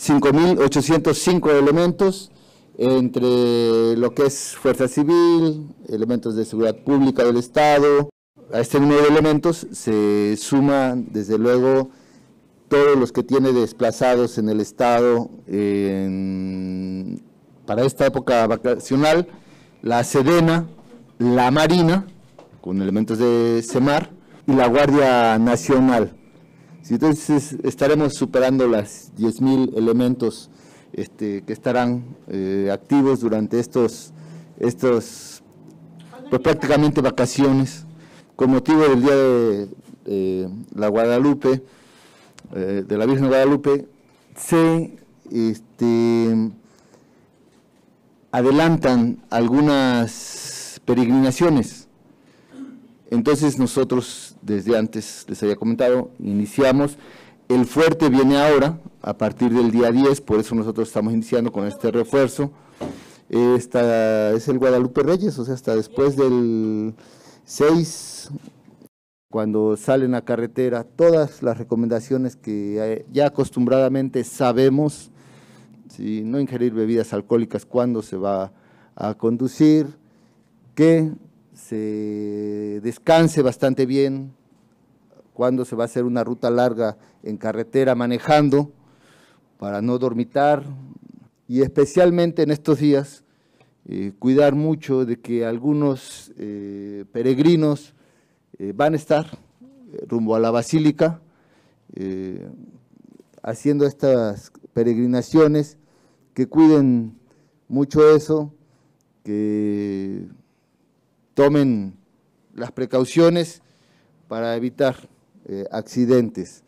5.805 elementos entre lo que es fuerza civil, elementos de seguridad pública del Estado. A este número de elementos se suman, desde luego, todos los que tiene desplazados en el Estado para esta época vacacional, la Sedena, la Marina, con elementos de CEMAR, y la Guardia Nacional. Entonces estaremos superando las 10.000 elementos este, que estarán eh, activos durante estos, estos pues, prácticamente vacaciones, con motivo del Día de la Guadalupe, eh, de la Virgen de Guadalupe, se este, adelantan algunas peregrinaciones. Entonces nosotros, desde antes les había comentado, iniciamos. El fuerte viene ahora, a partir del día 10, por eso nosotros estamos iniciando con este refuerzo. Esta es el Guadalupe Reyes, o sea, hasta después del 6, cuando salen a carretera, todas las recomendaciones que eh, ya acostumbradamente sabemos, si no ingerir bebidas alcohólicas cuando se va a conducir, que se descanse bastante bien cuando se va a hacer una ruta larga en carretera manejando para no dormitar y especialmente en estos días eh, cuidar mucho de que algunos eh, peregrinos eh, van a estar rumbo a la basílica haciendo estas peregrinaciones que cuiden mucho eso que tomen las precauciones para evitar eh, accidentes.